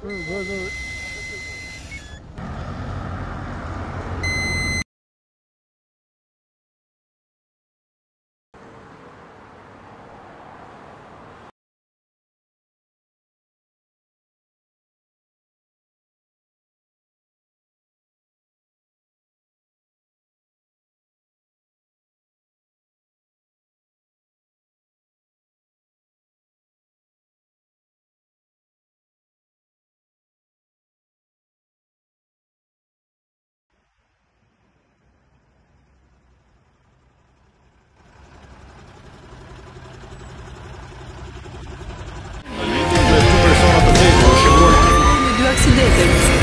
嗯不是不是 anything.